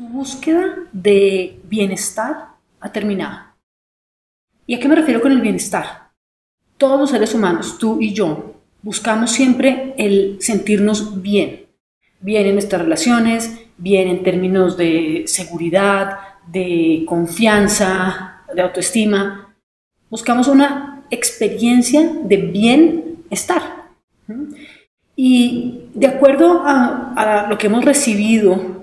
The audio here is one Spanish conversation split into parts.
tu búsqueda de bienestar ha terminado. ¿Y a qué me refiero con el bienestar? Todos los seres humanos, tú y yo, buscamos siempre el sentirnos bien. Bien en nuestras relaciones, bien en términos de seguridad, de confianza, de autoestima. Buscamos una experiencia de bienestar. Y de acuerdo a, a lo que hemos recibido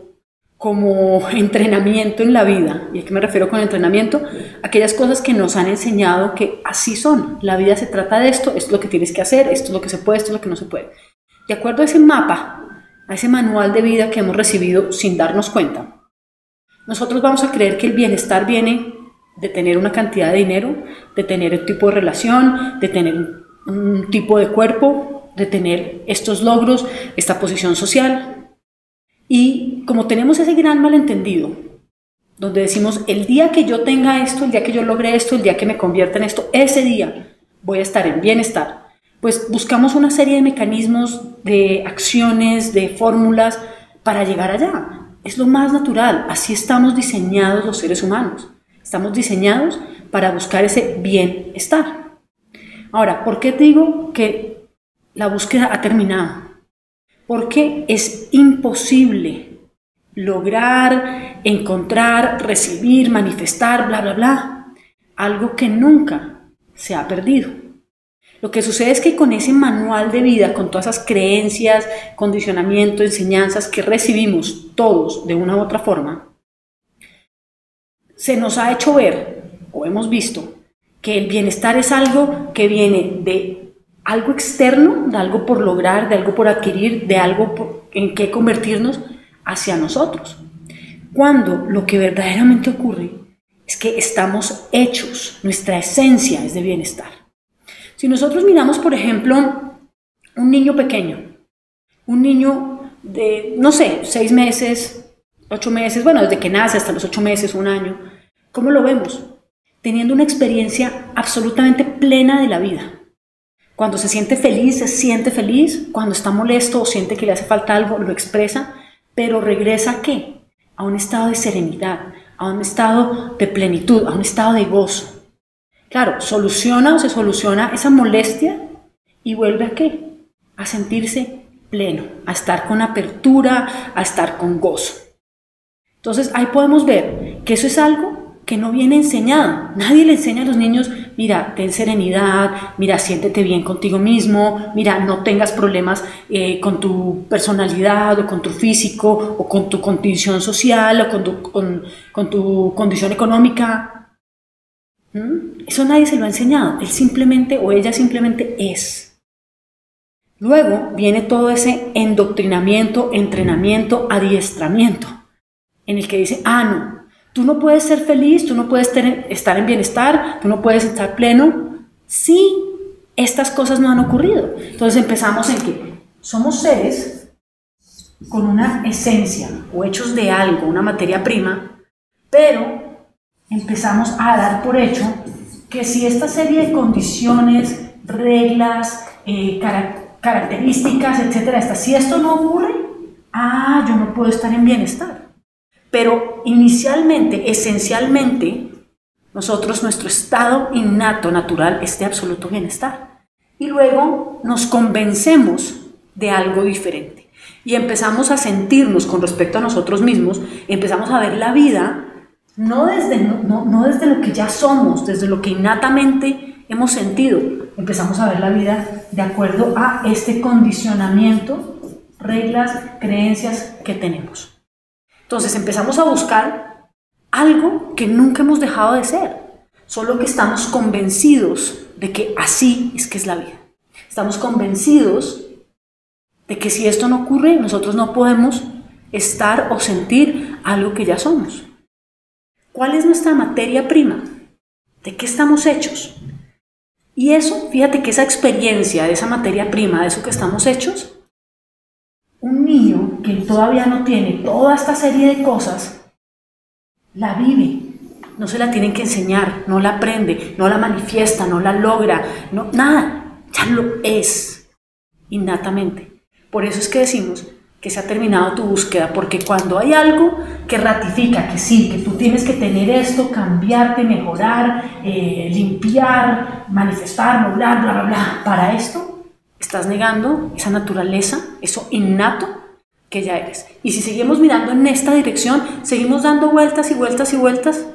como entrenamiento en la vida, y a qué me refiero con entrenamiento, aquellas cosas que nos han enseñado que así son, la vida se trata de esto, esto es lo que tienes que hacer, esto es lo que se puede, esto es lo que no se puede. De acuerdo a ese mapa, a ese manual de vida que hemos recibido sin darnos cuenta, nosotros vamos a creer que el bienestar viene de tener una cantidad de dinero, de tener un tipo de relación, de tener un tipo de cuerpo, de tener estos logros, esta posición social, y como tenemos ese gran malentendido, donde decimos, el día que yo tenga esto, el día que yo logre esto, el día que me convierta en esto, ese día voy a estar en bienestar, pues buscamos una serie de mecanismos, de acciones, de fórmulas para llegar allá. Es lo más natural, así estamos diseñados los seres humanos. Estamos diseñados para buscar ese bienestar. Ahora, ¿por qué digo que la búsqueda ha terminado? Porque es imposible lograr, encontrar, recibir, manifestar, bla, bla, bla, algo que nunca se ha perdido. Lo que sucede es que con ese manual de vida, con todas esas creencias, condicionamiento, enseñanzas que recibimos todos de una u otra forma, se nos ha hecho ver o hemos visto que el bienestar es algo que viene de algo externo, de algo por lograr, de algo por adquirir, de algo en qué convertirnos hacia nosotros. Cuando lo que verdaderamente ocurre es que estamos hechos, nuestra esencia es de bienestar. Si nosotros miramos, por ejemplo, un niño pequeño, un niño de, no sé, seis meses, ocho meses, bueno, desde que nace hasta los ocho meses, un año, ¿cómo lo vemos? Teniendo una experiencia absolutamente plena de la vida cuando se siente feliz, se siente feliz. Cuando está molesto o siente que le hace falta algo, lo expresa. Pero regresa a qué? A un estado de serenidad, a un estado de plenitud, a un estado de gozo. Claro, soluciona o se soluciona esa molestia y vuelve a qué? A sentirse pleno, a estar con apertura, a estar con gozo. Entonces ahí podemos ver que eso es algo que no viene enseñado. Nadie le enseña a los niños mira, ten serenidad, mira, siéntete bien contigo mismo, mira, no tengas problemas eh, con tu personalidad o con tu físico o con tu condición social o con tu, con, tu condición económica. ¿Mm? Eso nadie se lo ha enseñado, él simplemente o ella simplemente es. Luego viene todo ese endoctrinamiento, entrenamiento, adiestramiento, en el que dice, ah, no, Tú no puedes ser feliz, tú no puedes estar en bienestar, tú no puedes estar pleno si estas cosas no han ocurrido. Entonces empezamos en que somos seres con una esencia o hechos de algo, una materia prima, pero empezamos a dar por hecho que si esta serie de condiciones, reglas, eh, características, etcétera, si esto no ocurre, ah, yo no puedo estar en bienestar. Pero inicialmente, esencialmente, nosotros, nuestro estado innato, natural, es de absoluto bienestar. Y luego nos convencemos de algo diferente. Y empezamos a sentirnos con respecto a nosotros mismos, empezamos a ver la vida no desde, no, no desde lo que ya somos, desde lo que innatamente hemos sentido. Empezamos a ver la vida de acuerdo a este condicionamiento, reglas, creencias que tenemos. Entonces empezamos a buscar algo que nunca hemos dejado de ser, solo que estamos convencidos de que así es que es la vida. Estamos convencidos de que si esto no ocurre, nosotros no podemos estar o sentir algo que ya somos. ¿Cuál es nuestra materia prima? ¿De qué estamos hechos? Y eso, fíjate que esa experiencia de esa materia prima, de eso que estamos hechos, que todavía no tiene toda esta serie de cosas, la vive. No se la tienen que enseñar, no la aprende, no la manifiesta, no la logra, no, nada, ya lo es innatamente. Por eso es que decimos que se ha terminado tu búsqueda, porque cuando hay algo que ratifica que sí, que tú tienes que tener esto, cambiarte, mejorar, eh, limpiar, manifestar, bla, bla, bla, bla, para esto, estás negando esa naturaleza, eso innato que ya eres. Y si seguimos mirando en esta dirección, seguimos dando vueltas y vueltas y vueltas,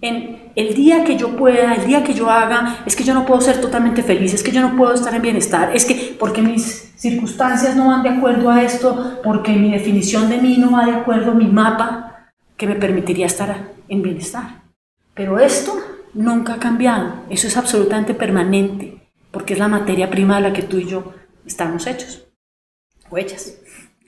en el día que yo pueda, el día que yo haga, es que yo no puedo ser totalmente feliz, es que yo no puedo estar en bienestar, es que porque mis circunstancias no van de acuerdo a esto, porque mi definición de mí no va de acuerdo a mi mapa que me permitiría estar en bienestar. Pero esto nunca ha cambiado, eso es absolutamente permanente, porque es la materia prima de la que tú y yo estamos hechos o hechas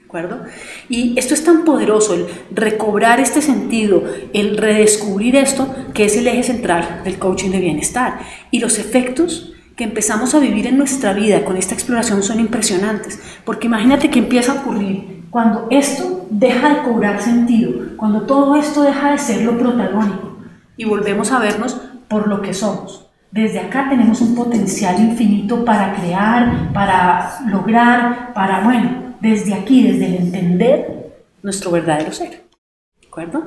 acuerdo? Y esto es tan poderoso, el recobrar este sentido, el redescubrir esto, que es el eje central del coaching de bienestar. Y los efectos que empezamos a vivir en nuestra vida con esta exploración son impresionantes, porque imagínate que empieza a ocurrir cuando esto deja de cobrar sentido, cuando todo esto deja de ser lo protagónico y volvemos a vernos por lo que somos. Desde acá tenemos un potencial infinito para crear, para lograr, para, bueno, desde aquí, desde el entender nuestro verdadero ser. ¿De acuerdo?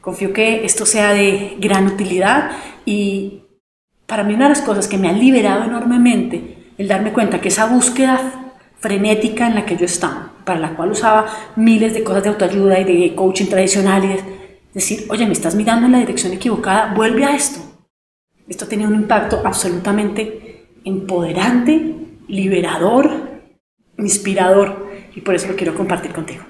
Confío que esto sea de gran utilidad y para mí una de las cosas que me ha liberado enormemente el darme cuenta que esa búsqueda frenética en la que yo estaba, para la cual usaba miles de cosas de autoayuda y de coaching tradicionales, decir, oye, me estás mirando en la dirección equivocada, vuelve a esto. Esto tenía un impacto absolutamente empoderante, liberador, inspirador y por eso lo quiero compartir contigo.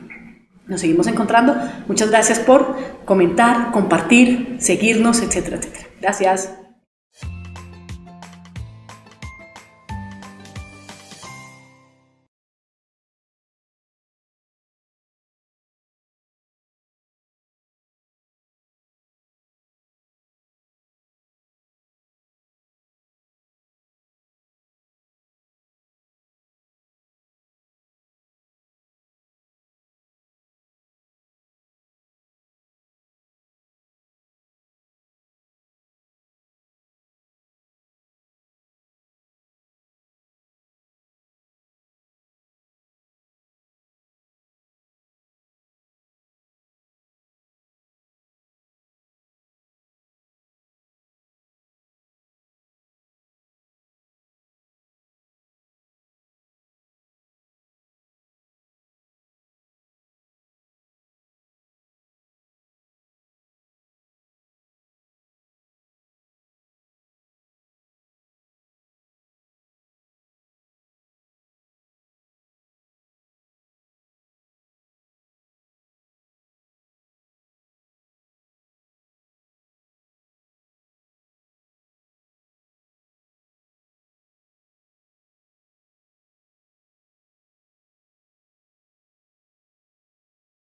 Nos seguimos encontrando. Muchas gracias por comentar, compartir, seguirnos, etcétera, etcétera. Gracias.